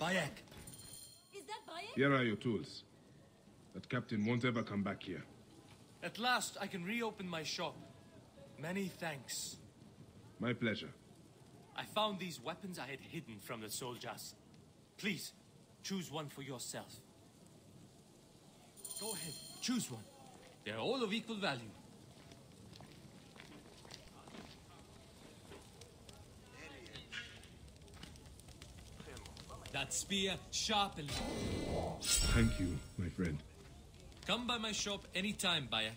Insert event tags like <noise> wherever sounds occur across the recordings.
Bayek. Is that Bayek? Here are your tools. That captain won't ever come back here. At last, I can reopen my shop. Many thanks. My pleasure. I found these weapons I had hidden from the soldiers. Please, choose one for yourself. Go ahead, choose one. They're all of equal value. That spear, sharp. Thank you, my friend. Come by my shop anytime, Bayek.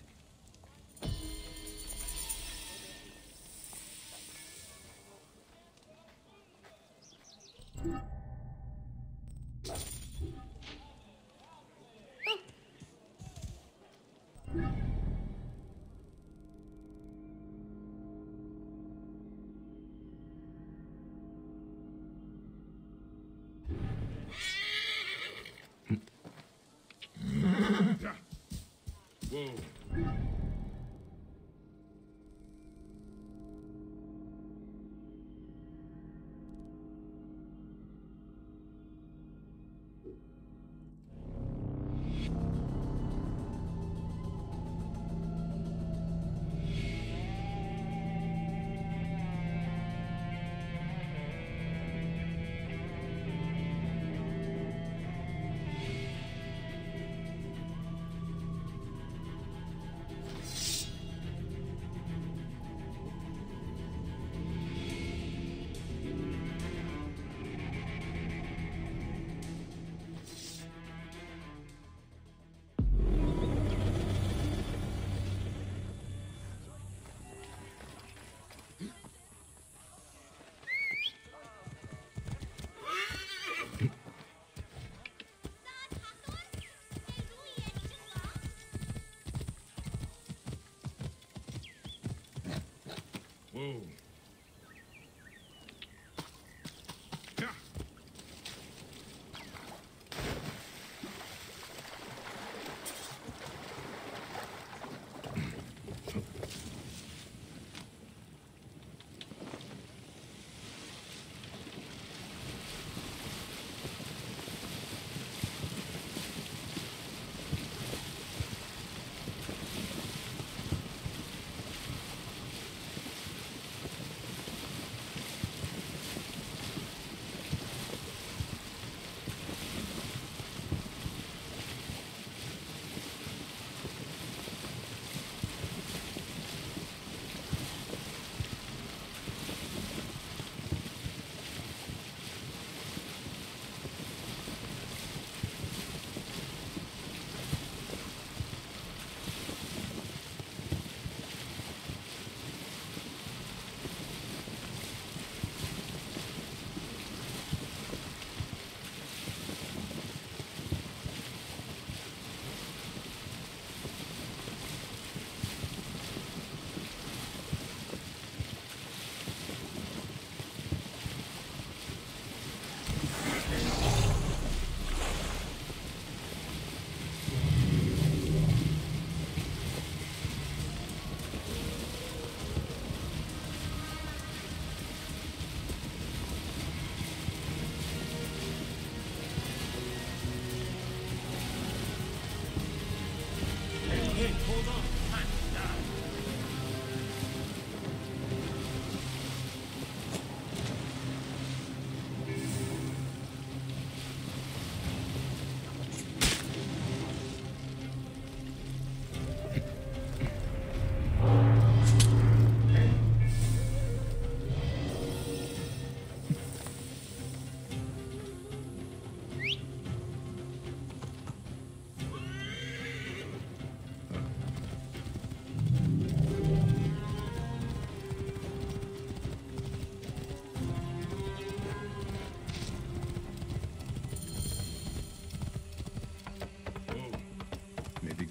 Whoa.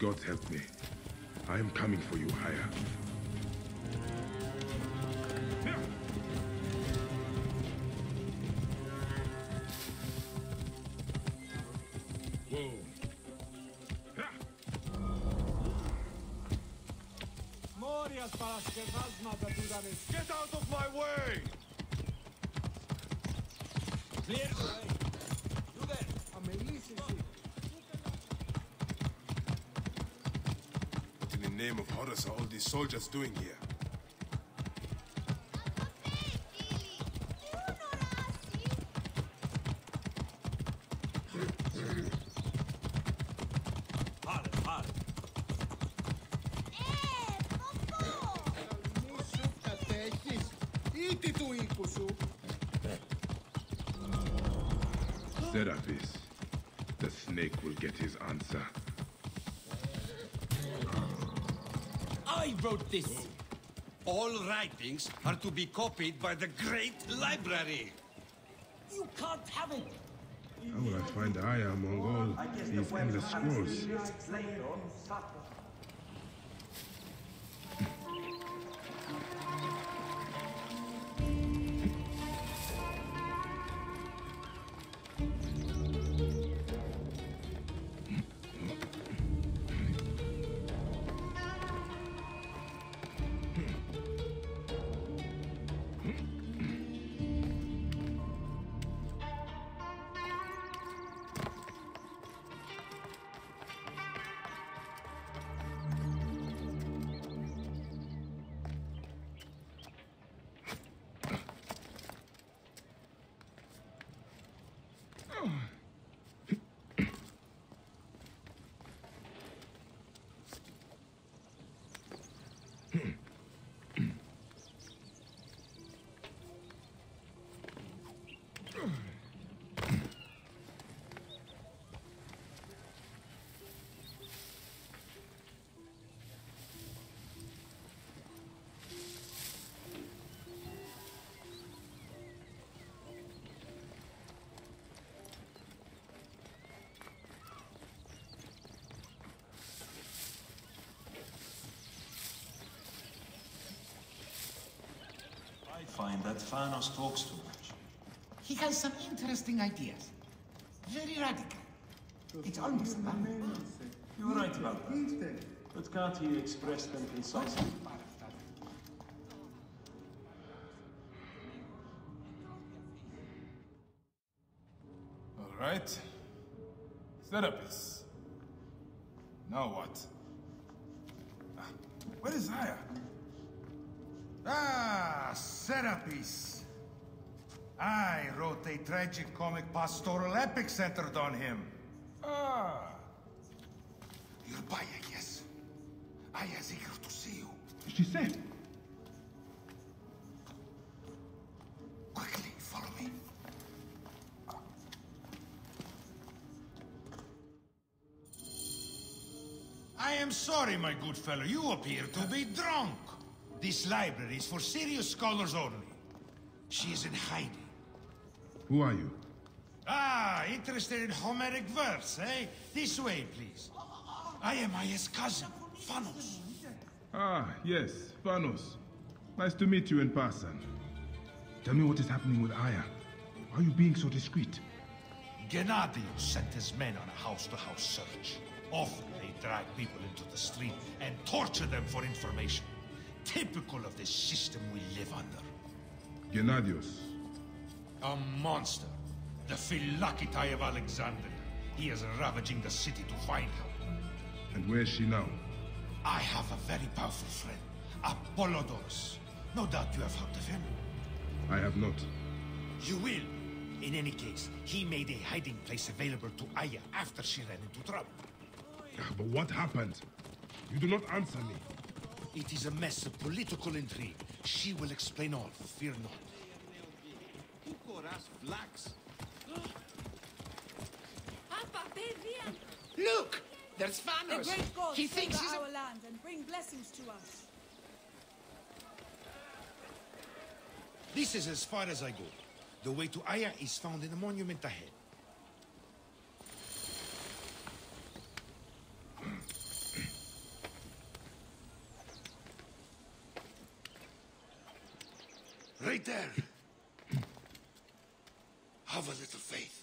Gods help me. I am coming for you higher. name of Horus are all these soldiers doing here? Serapis, the snake will get his answer. I wrote this. All writings are to be copied by the Great Library. You can't have it. How will I find the Aya among all these endless scrolls? Find that Phanos talks too much. He has some interesting ideas. Very radical. It's almost fun. You're right about that. But can't he express them concisely? All right. Serapis. Now what? Ah, Where is Aya? Ah, Serapis. I wrote a tragic comic pastoral epic centered on him. Ah, You're Bayek, yes. Aya's eager to see you. She said. Quickly, follow me. I am sorry, my good fellow. You appear to be drunk. This library is for serious scholars only. She is in hiding. Who are you? Ah, interested in Homeric verse, eh? This way, please. I am Aya's cousin, Phanos. Ah, yes, Phanos. Nice to meet you in person. Tell me what is happening with Aya. Why are you being so discreet? Gennadios sent his men on a house-to-house search. Often they drag people into the street and torture them for information. Typical of the system we live under. Gennadios. A monster. The Philocity of Alexandria. He is ravaging the city to find her. And where is she now? I have a very powerful friend, Apollodorus. No doubt you have heard of him. I have not. You will. In any case, he made a hiding place available to Aya after she ran into trouble. Ah, But what happened? You do not answer me. It is a mess of political intrigue. She will explain all, fear not. Look! There's Phanos! The great God he thinks he's our a... land and bring blessings to us. This is as far as I go. The way to Aya is found in the monument ahead. Right there. Have a little faith.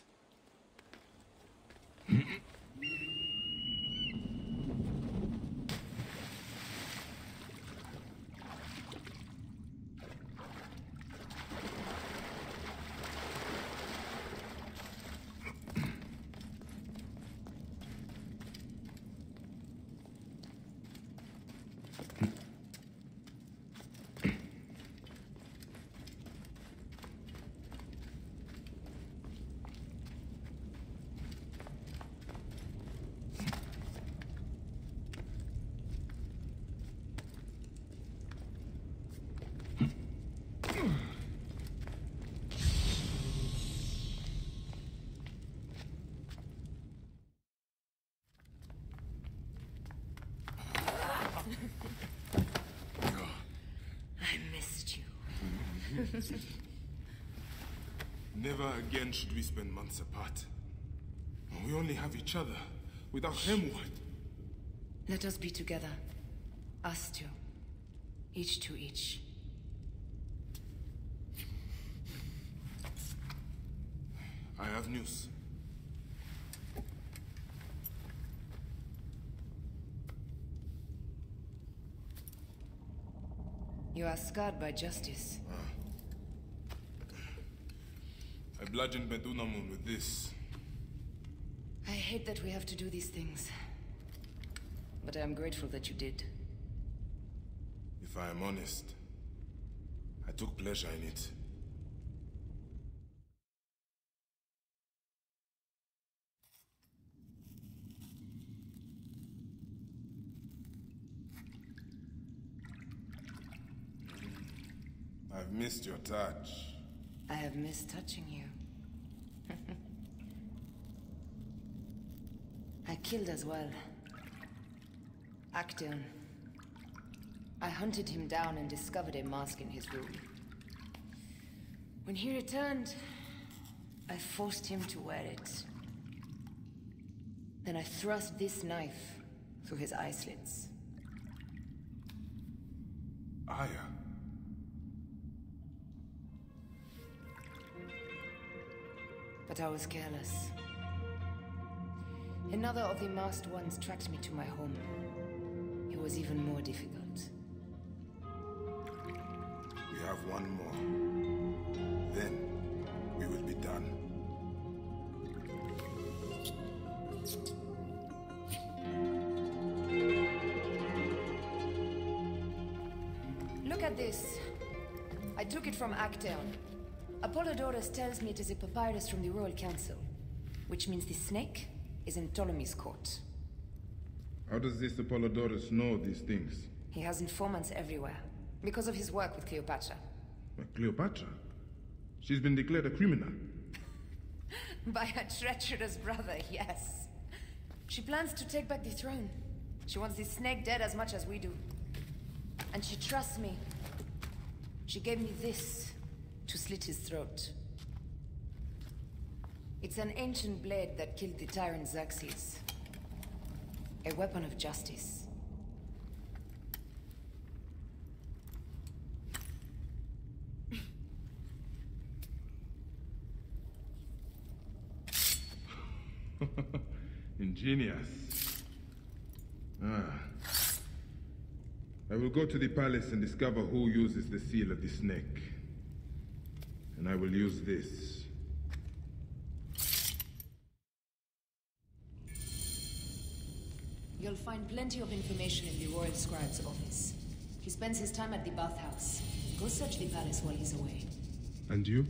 <laughs> Never again should we spend months apart. We only have each other. Without him, what? Let us be together. Us two. Each to each. I have news. You are scarred by justice. I bludgeoned Medunamun with this. I hate that we have to do these things. But I am grateful that you did. If I am honest, I took pleasure in it. Mm. I've missed your touch. I have missed touching you. I killed as well. Actaeon. I hunted him down and discovered a mask in his room. When he returned, I forced him to wear it. Then I thrust this knife through his eye slits. Aya. But I was careless. Another of the masked ones tracked me to my home. It was even more difficult. We have one more. Then, we will be done. Look at this. I took it from Actaeon. Apollodorus tells me it is a papyrus from the Royal Council, which means the snake is in Ptolemy's court. How does this Apollodorus know these things? He has informants everywhere, because of his work with Cleopatra. But Cleopatra? She's been declared a criminal. <laughs> By her treacherous brother, yes. She plans to take back the throne. She wants this snake dead as much as we do. And she trusts me. She gave me this to slit his throat. It's an ancient blade that killed the tyrant Xerxes. A weapon of justice. <laughs> Ingenious. Ah. I will go to the palace and discover who uses the seal of the snake. And I will use this. You'll find plenty of information in the Royal Scribe's office. He spends his time at the bathhouse. Go search the palace while he's away. And you?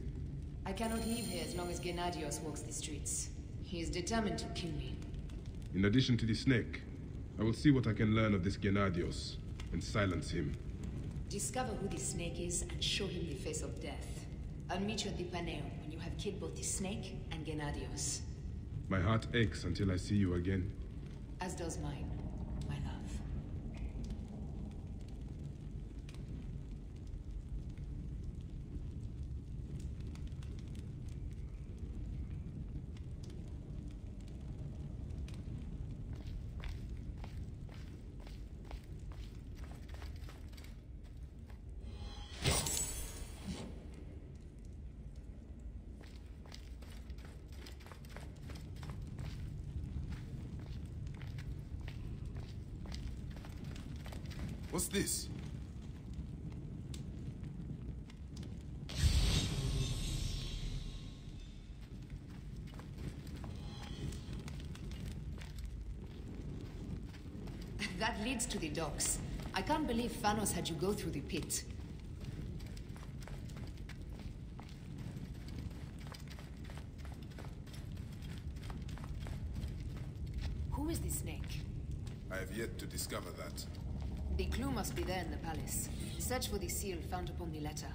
I cannot leave here as long as Gennadios walks the streets. He is determined to kill me. In addition to the snake, I will see what I can learn of this Gennadios and silence him. Discover who the snake is and show him the face of death. I'll meet you at the Paneion when you have killed both the snake and Gennadios. My heart aches until I see you again. As does mine, my love. What's this? That leads to the docks. I can't believe Phanos had you go through the pit. Who is the snake? I have yet to discover that. The clue must be there in the palace. Search for the seal found upon the letter.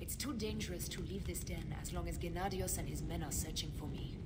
It's too dangerous to leave this den as long as Gennadios and his men are searching for me.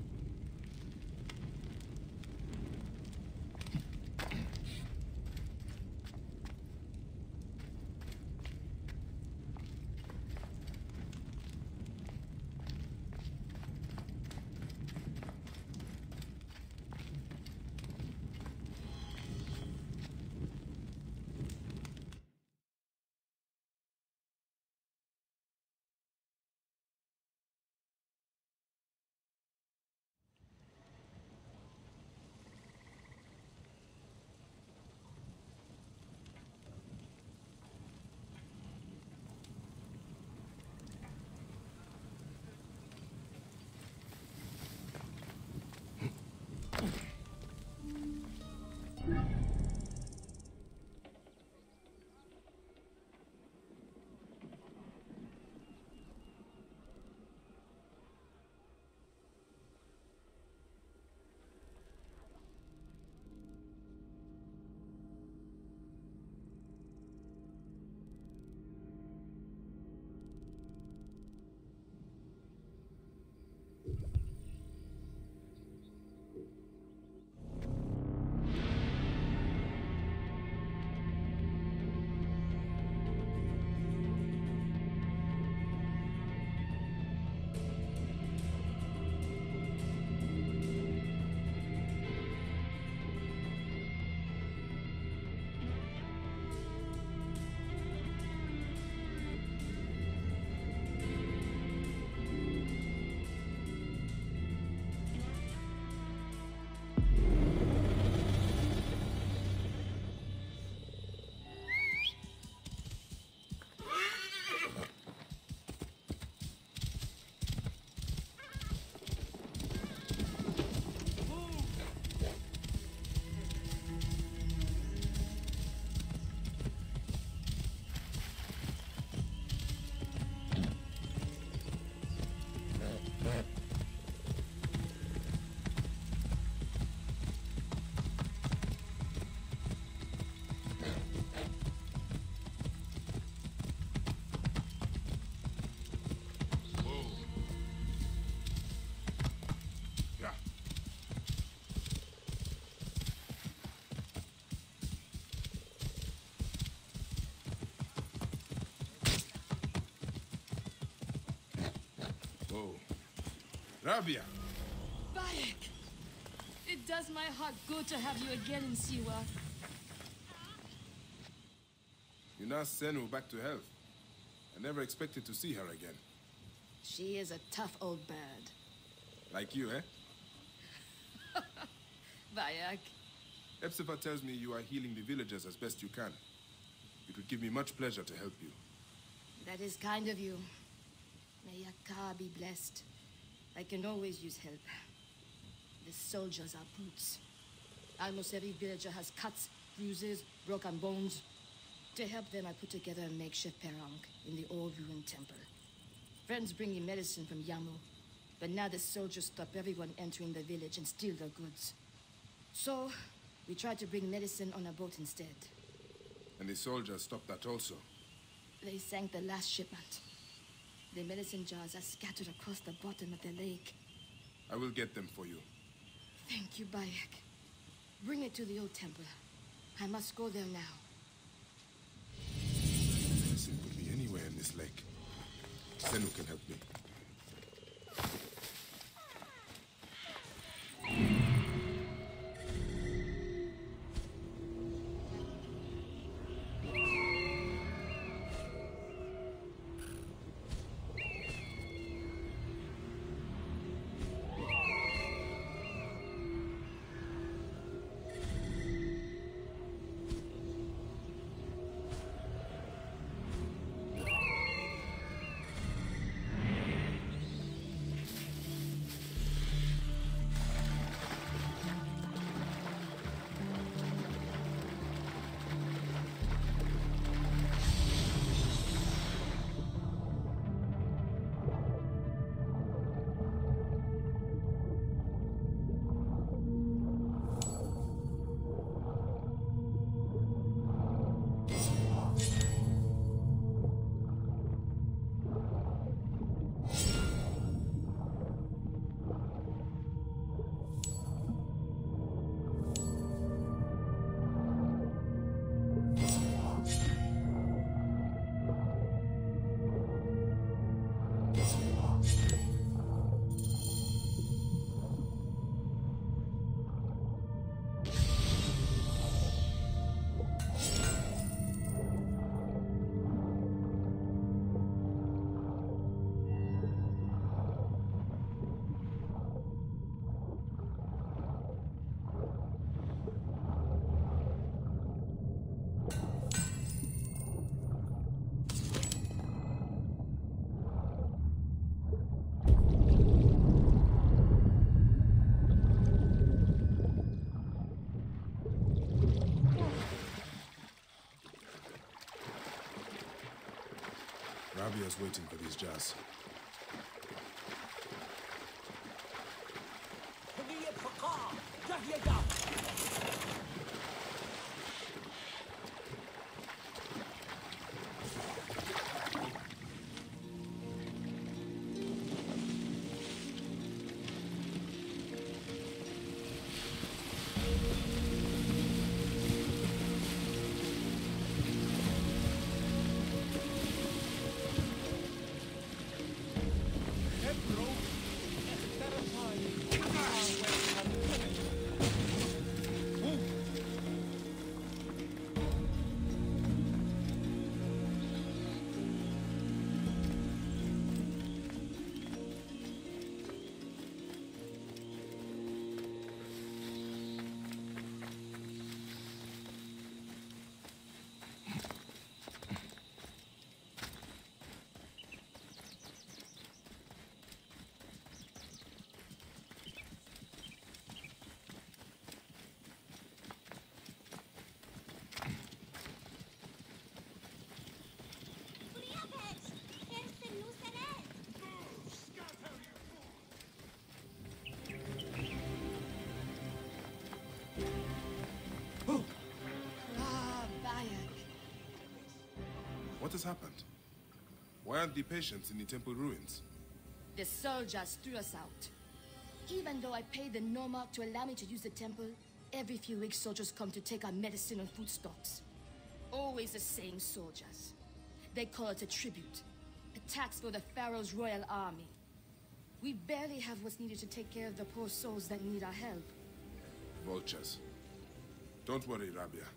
Rabia! Bayek! It does my heart good to have you again in Siwa. You now send her back to health. I never expected to see her again. She is a tough old bird. Like you, eh? <laughs> Bayek. Epsifa tells me you are healing the villagers as best you can. It would give me much pleasure to help you. That is kind of you. May Yakar be blessed. I can always use help. The soldiers are brutes. Almost every villager has cuts, bruises, broken bones. To help them, I put together a makeshift perang in the old ruined temple. Friends bring me medicine from Yamu, but now the soldiers stop everyone entering the village and steal their goods. So, we tried to bring medicine on a boat instead. And the soldiers stopped that also. They sank the last shipment. The medicine jars are scattered across the bottom of the lake. I will get them for you. Thank you, Bayek. Bring it to the old temple. I must go there now. Medicine could be anywhere in this lake. Senu can help me. Rabia's waiting for these jars. What has happened? Why aren't the patients in the temple ruins? The soldiers threw us out. Even though I paid the Nomarch to allow me to use the temple, every few weeks soldiers come to take our medicine and food stocks. Always the same soldiers. They call it a tribute. A tax for the Pharaoh's royal army. We barely have what's needed to take care of the poor souls that need our help. Vultures. Don't worry, Rabia.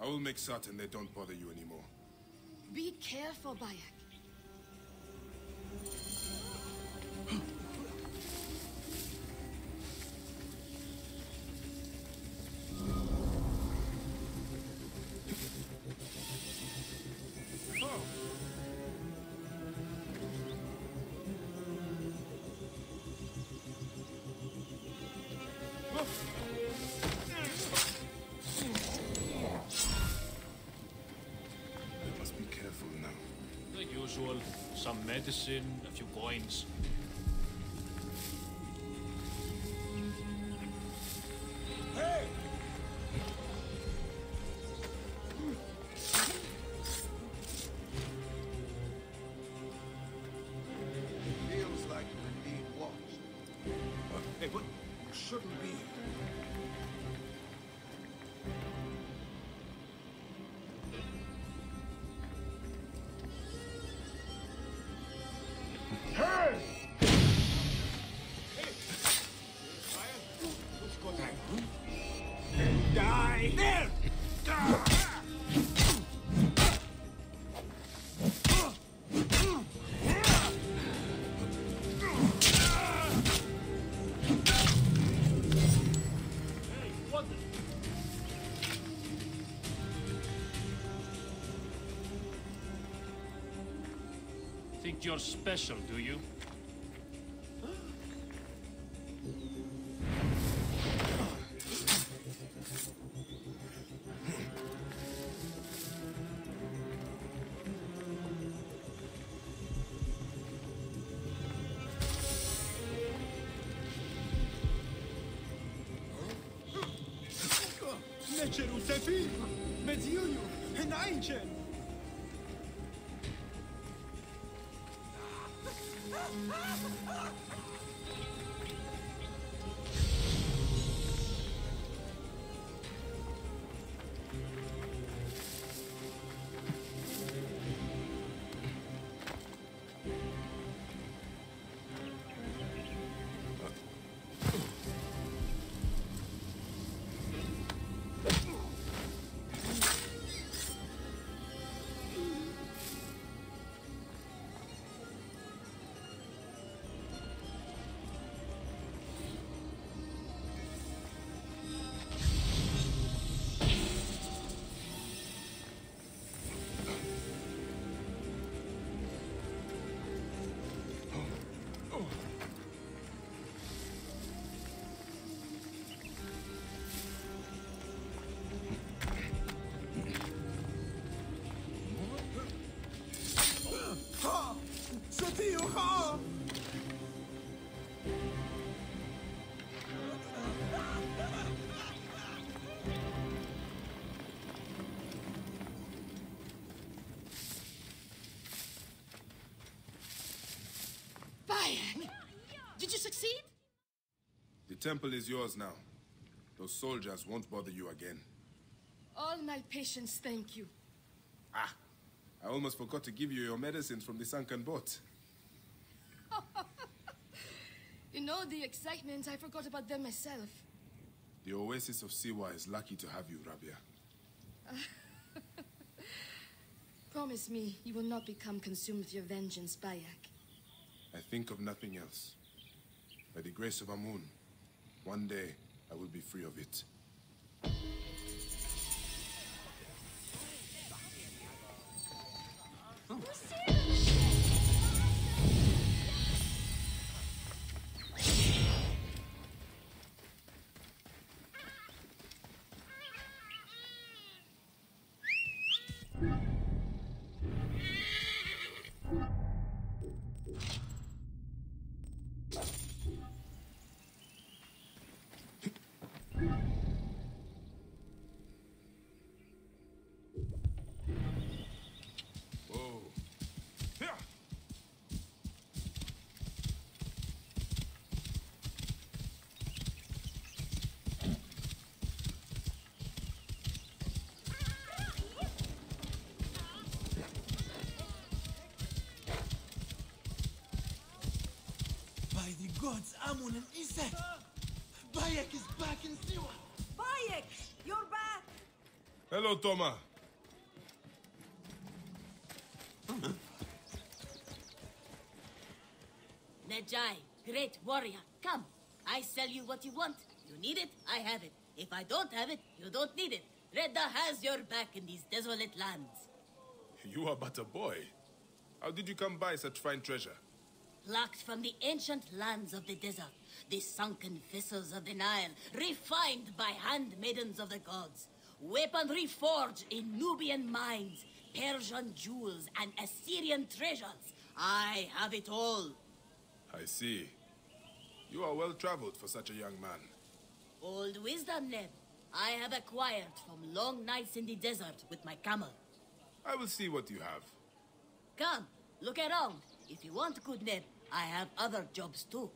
I will make certain they don't bother you anymore. Be careful, Bayek. Medicine, a few coins. Think you're special, do you? Succeed? The temple is yours now. Those soldiers won't bother you again. All my patients thank you. Ah! I almost forgot to give you your medicines from the sunken boat. <laughs> You know the excitement, I forgot about them myself. The oasis of Siwa is lucky to have you, Rabia. <laughs> Promise me you will not become consumed with your vengeance, Bayek. I think of nothing else. By the grace of Amun, one day I will be free of it. Gods, Amun and Isis! Bayek is back in Siwa! Bayek! You're back! Hello, Toma. <laughs> Medjay, great warrior, come. I sell you what you want. You need it, I have it. If I don't have it, you don't need it. Reda has your back in these desolate lands. You are but a boy. How did you come by such fine treasure? Plucked from the ancient lands of the desert, the sunken vessels of the Nile, refined by handmaidens of the gods. Weaponry forged in Nubian mines, Persian jewels, and Assyrian treasures. I have it all. I see. You are well traveled for such a young man. Old wisdom, Neb. I have acquired from long nights in the desert with my camel. I will see what you have. Come, look around. If you want good Neb, I have other jobs too.